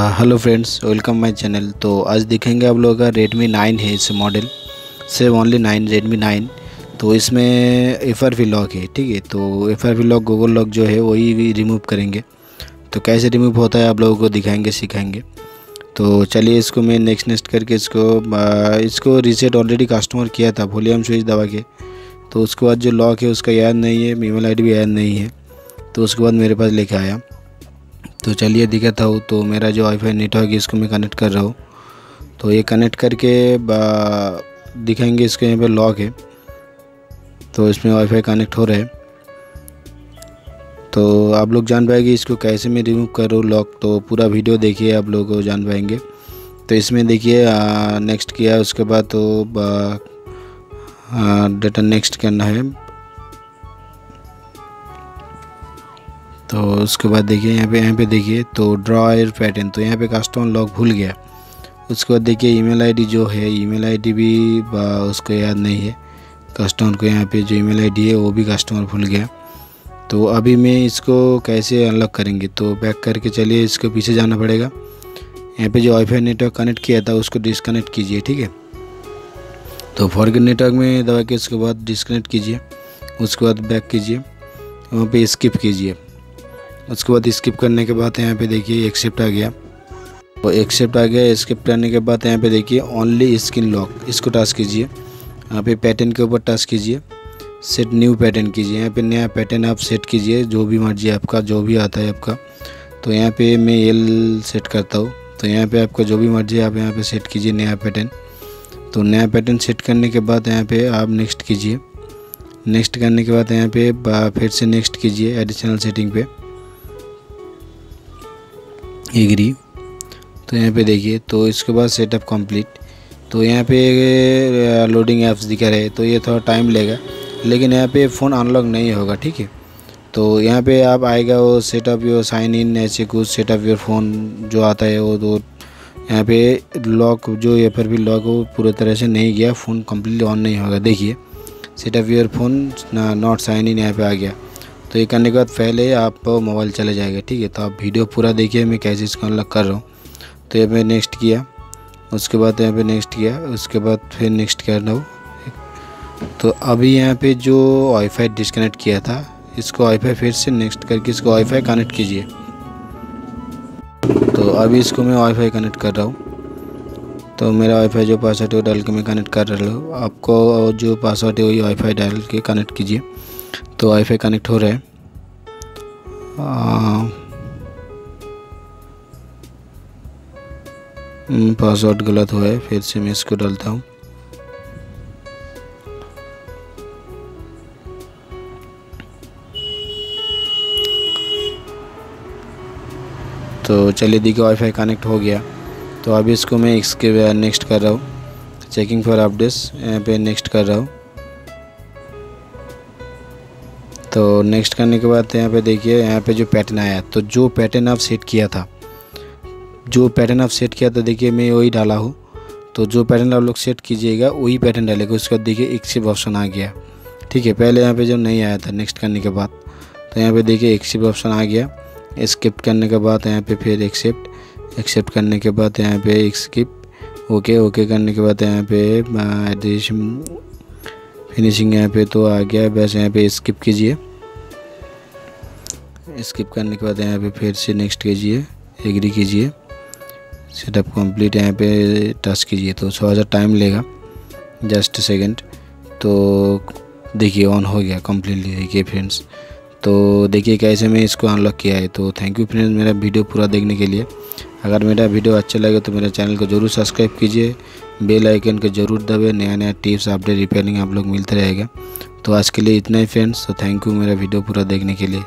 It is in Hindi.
Hello friends welcome my channel तो आज देखेंगे आप लोगों का रेडमी नाइन है इस मॉडल से ओनली नाइन रेडमी नाइन तो इसमें एफ़ आर लॉक है, ठीक है? तो F R lock Google lock जो है, वही भी रिमूव करेंगे. तो कैसे रिमूव होता है आप लोगों को दिखाएँगे, सिखाएँगे. तो चलिए इसको मैं नेक्स्ट नेक्स्ट करके इसको इसको रीसेट ऑलरेडी कस्टमर किया था वॉल्यूम स्विच दबा के. तो उसके बाद जो लॉक है, उसका याद नहीं है ईमेल आईडी भी याद नहीं है. तो उसके बाद मेरे पास लेके आया. तो चलिए दिखाता हूँ। तो मेरा जो वाईफाई नेटवर्क है, इसको मैं कनेक्ट कर रहा हूँ। तो ये कनेक्ट करके दिखाएँगे इसके यहाँ पे लॉक है। तो इसमें वाईफाई कनेक्ट हो रहा है। तो आप लोग जान पाएँगे इसको कैसे मैं रिमूव करूँ लॉक तो पूरा वीडियो देखिए, आप लोग जान पाएँगे। तो इसमें देखिए नेक्स्ट किया, उसके बाद तो डेटा नेक्स्ट करना है। तो उसके बाद देखिए, यहाँ पे यहाँ पे देखिए तो ड्रॉ एयर पैटर्न तो यहाँ पे कस्टमर लॉक भूल गया। उसके बाद देखिए ईमेल आईडी जो है ईमेल आईडी भी उसको याद नहीं है। कस्टमर को यहाँ पे जो ईमेल आईडी है, वो भी कस्टमर भूल गया। तो अभी मैं इसको कैसे अनलॉक करेंगे? तो बैक करके चलिए, इसको पीछे जाना पड़ेगा। यहाँ पे जो वाईफाई नेटवर्क कनेक्ट किया था, उसको डिसकनेक्ट कीजिए, ठीक है? तो फॉरगेट नेटवर्क में दबा के उसके बाद डिसकनेक्ट कीजिए। उसके बाद बैक कीजिए। वहाँ पे स्किप कीजिए। उसके बाद स्किप करने के बाद यहाँ पे देखिए एक्सेप्ट आ गया। तो एक्सेप्ट आ गया स्किप करने के बाद यहाँ पे देखिए ओनली स्किन लॉक इसको टच कीजिए। यहाँ पे पैटर्न के ऊपर टच कीजिए। सेट न्यू पैटर्न कीजिए। यहाँ पे नया पैटर्न आप सेट कीजिए, जो भी मर्ज़ी आपका, जो भी आता है आपका। तो यहाँ पे मैं एल सेट करता हूँ। तो यहाँ पे आपका जो भी मर्ज़ी आप यहाँ पे सेट कीजिए नया पैटर्न तो नया पैटर्न सेट करने के बाद यहाँ पे आप नेक्स्ट कीजिए। नेक्स्ट करने के बाद यहाँ पे फिर से नेक्स्ट कीजिए एडिशनल सेटिंग पे। एग्री तो यहाँ पे देखिए तो इसके बाद सेटअप कंप्लीट तो यहाँ पे लोडिंग ऐप्स दिखा रहे तो ये थोड़ा टाइम लेगा। लेकिन यहाँ पे फ़ोन अनलॉक नहीं होगा, ठीक है? तो यहाँ पे आप आएगा, वो सेटअप योर साइन इन ऐसे कुछ सेटअप योर फ़ोन जो आता है, वो तो यहाँ पे लॉक जो ये पर भी लॉक वो पूरी तरह से नहीं गया फ़ोन कम्प्लीटली ऑन नहीं होगा। देखिए setup your phone not sign in यहाँ पे आ गया। तो ये करने के बाद पहले आप मोबाइल चले जाएगा, ठीक है? तो आप वीडियो पूरा देखिए, मैं कैसे इसको अनलॉक कर रहा हूँ। तो ये मैं नेक्स्ट किया। उसके बाद यहाँ पे नेक्स्ट किया। उसके बाद फिर नेक्स्ट करना हो। तो अभी यहाँ पे जो वाईफाई डिस्कनेक्ट किया था, इसको वाईफाई फिर से नेक्स्ट करके इसको वाईफाई कनेक्ट कीजिए। तो अभी इसको मैं वाईफाई कनेक्ट कर रहा हूँ। तो मेरा वाईफाई जो पासवर्ड है वो डाल के मैं कनेक्ट कर रहा हूँ। आपको जो पासवर्ड है वही वाईफाई डाल के कनेक्ट कीजिए। तो वाईफाई कनेक्ट हो रहा है। पासवर्ड गलत हुआ है, फिर से मैं इसको डालता हूँ। तो चलिए देखिए वाईफाई कनेक्ट हो गया। तो अभी इसको मैं इसके नेक्स्ट कर रहा हूँ। चेकिंग फॉर अपडेट्स यहाँ पे नेक्स्ट कर रहा हूँ। तो नेक्स्ट करने के बाद यहाँ पे देखिए, यहाँ पे जो पैटर्न आया तो जो पैटर्न आप सेट किया था, जो पैटर्न आप सेट किया था, देखिए मैं वही डाला हूँ। तो जो पैटर्न आप लोग सेट कीजिएगा, वही पैटर्न डालेगा, उसके बाद देखिए एक एक्सिप ऑप्शन आ गया। ठीक है, पहले यहाँ पे जो नहीं आया था नेक्स्ट करने के बाद तो यहाँ पे देखिए एक्सिप ऑप्शन आ गया। स्किप करने के बाद यहाँ पे फिर एक्सेप्ट एक्सेप्ट करने के बाद यहाँ पे एक स्किप ओके ओके करने के बाद यहाँ पे एडिशन फिनिशिंग यहाँ पे तो आ गया है। बस यहाँ पे स्किप कीजिए। स्किप करने के बाद यहाँ पे फिर से नेक्स्ट कीजिए। एग्री कीजिए। सेटअप कंप्लीट यहाँ पे टच कीजिए। तो थोड़ा सा टाइम लेगा। जस्ट सेकंड तो देखिए ऑन हो गया कम्प्लीटली देखिए फ्रेंड्स तो देखिए कैसे मैं इसको अनलॉक किया है। तो थैंक यू फ्रेंड्स मेरा वीडियो पूरा देखने के लिए। अगर मेरा वीडियो अच्छा लगे तो मेरे चैनल को ज़रूर सब्सक्राइब कीजिए। बेल आइकन को ज़रूर दबे नया नया टिप्स, अपडेट रिपेयरिंग आप लोग मिलते रहेगा। तो आज के लिए इतना ही फ्रेंड्स तो थैंक यू मेरा वीडियो पूरा देखने के लिए।